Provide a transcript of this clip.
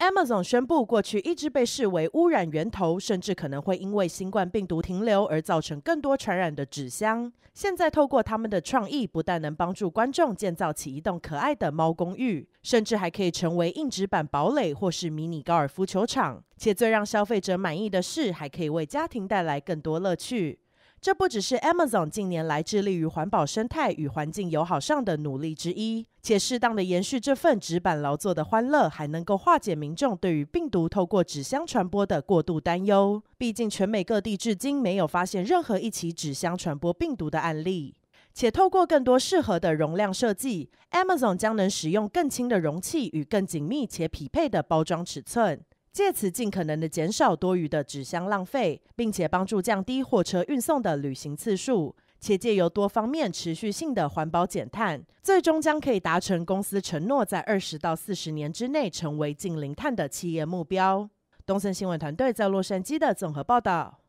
Amazon 宣布，过去一直被视为污染源头，甚至可能会因为新冠病毒停留而造成更多传染的纸箱，现在透过他们的创意，不但能帮助观众建造起一栋可爱的猫公寓，甚至还可以成为硬纸板堡垒或是迷你高尔夫球场。且最让消费者满意的是，还可以为家庭带来更多乐趣。这不只是 Amazon 近年来致力于环保生态与环境友好上的努力之一，且适当的延续这份纸板劳作的欢乐，还能够化解民众对于病毒透过纸箱传播的过度担忧。毕竟，全美各地至今没有发现任何一起纸箱传播病毒的案例。且透过更多适合的容量设计，Amazon 将能使用更轻的容器与更紧密且匹配的包装尺寸。借此尽可能的减少多余的纸箱浪费，并且帮助降低货车运送的旅行次数，且借由多方面持续性的环保减碳，最终将可以达成公司承诺在二十到四十年之内成为近零碳的企业目标。东森新闻团队在洛杉矶的综合报道。